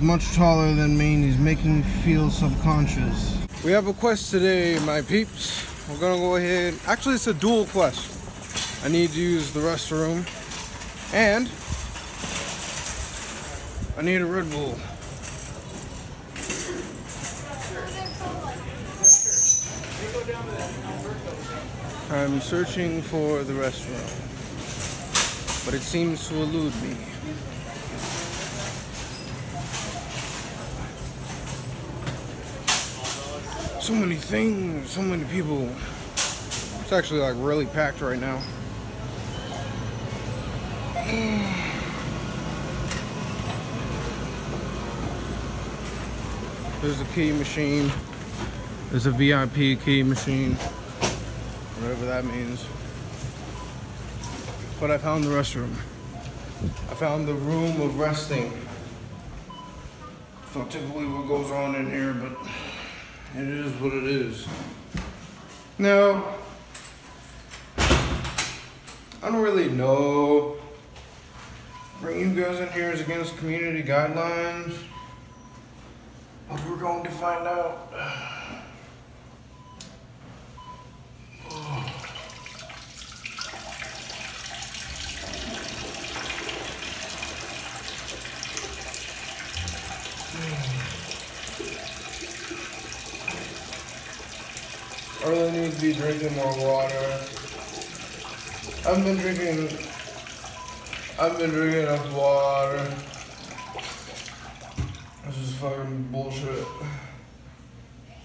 Much taller than me and he's making me feel subconscious. We have a quest today, my peeps. We're gonna go ahead. Actually, it's a dual quest. I need to use the restroom and I need a Red Bull. I'm searching for the restroom, but it seems to elude me. So many things, so many people. It's actually like really packed right now. There's a key machine. There's a VIP key machine. Whatever that means. But I found the restroom. I found the room of resting. Not typically what goes on in here, but it is what it is. Now, I don't really know. Bring you guys in here is against community guidelines. But we're going to find out. I really need to be drinking more water. I've been drinking. I've been drinking enough water. This is fucking bullshit.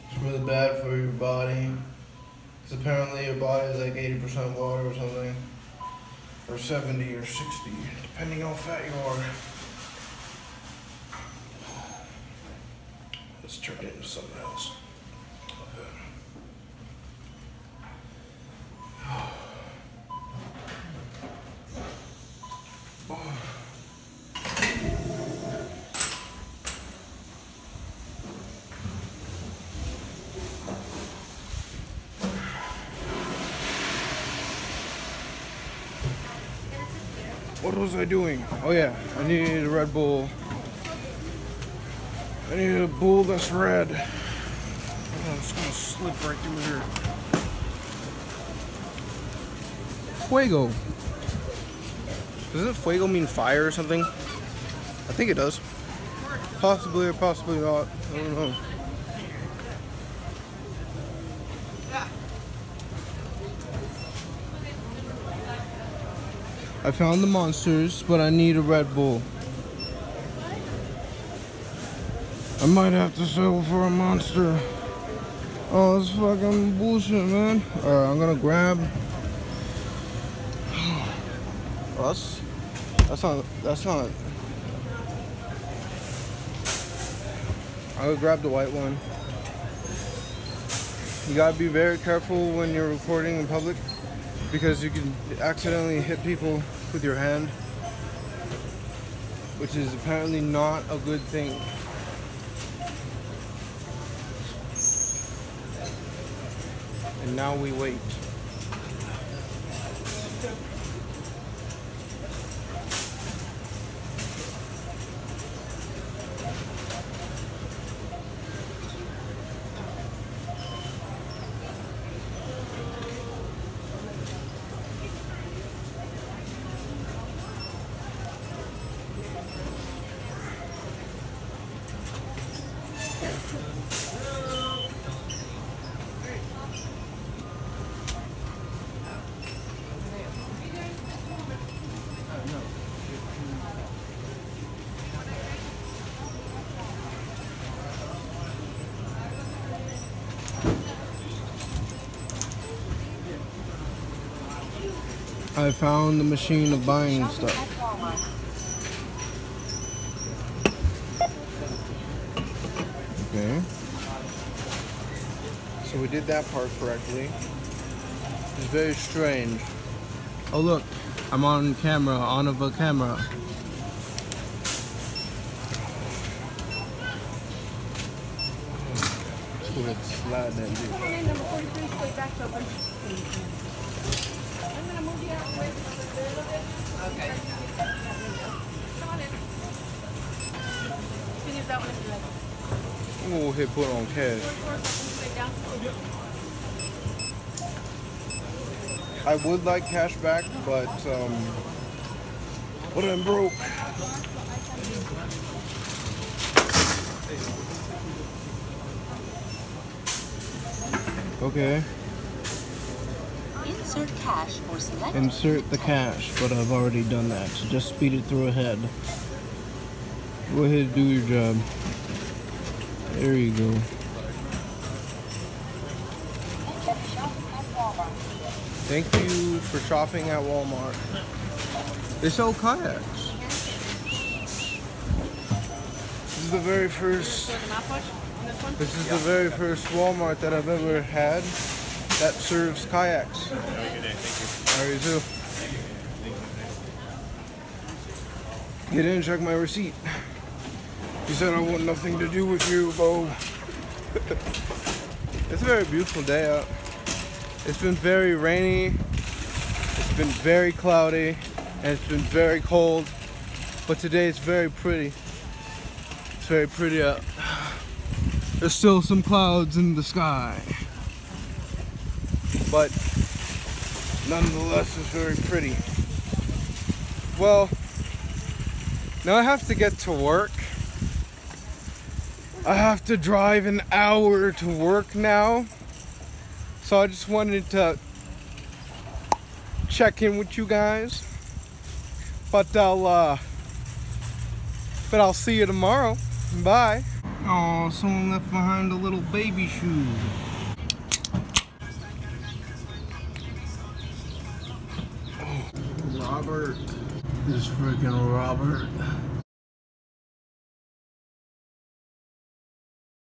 It's really bad for your body. Because apparently your body is like 80% water or something. Or 70 or 60, depending on how fat you are. Let's turn it into something else. Okay. What was I doing? Oh yeah, I need a Red Bull. I need a bull that's red. Oh, I'm just gonna slip right through here. Fuego. Doesn't fuego mean fire or something? I think it does. Possibly or possibly not. I don't know. I found the monsters, but I need a Red Bull. I might have to settle for a monster. Oh, this fucking bullshit, man. Alright, I'm gonna grab. Oh, that's not that's not. I'll grab the white one. You gotta be very careful when you're recording in public because you can accidentally hit people with your hand, which is apparently not a good thing. And now we wait. I found the machine of buying stuff. Okay. So we did that part correctly. It's very strange. Oh look, I'm on camera, on of a camera. Let's go ahead slide that dude. Come on in, number 43, straight open. Okay. Come on in. You use that one if you like. Hit put on cash. I would like cash back, but um, but I'm broke. Okay, Insert cash or select. insert the cash, but I've already done that, so just speed it through ahead. Go ahead and do your job. There you go. Thank you for shopping at Walmart. They sell kayaks. This is the very first. Start the mouthwash on this one. This is the very first Walmart that I've ever had that serves kayaks. Have a good day. Thank you. you too. Get in, check my receipt. You said I want nothing to do with you, Bo. it's a very beautiful day out. It's been very rainy. It's been very cloudy, and it's been very cold. But today it's very pretty. It's very pretty out. There's still some clouds in the sky. But nonetheless, it's very pretty. Well, now I have to get to work. I have to drive an hour to work now. So I just wanted to check in with you guys. But I'll uh but I'll see you tomorrow. Bye. Oh, someone left behind a little baby shoe. Robert. This freaking Robert.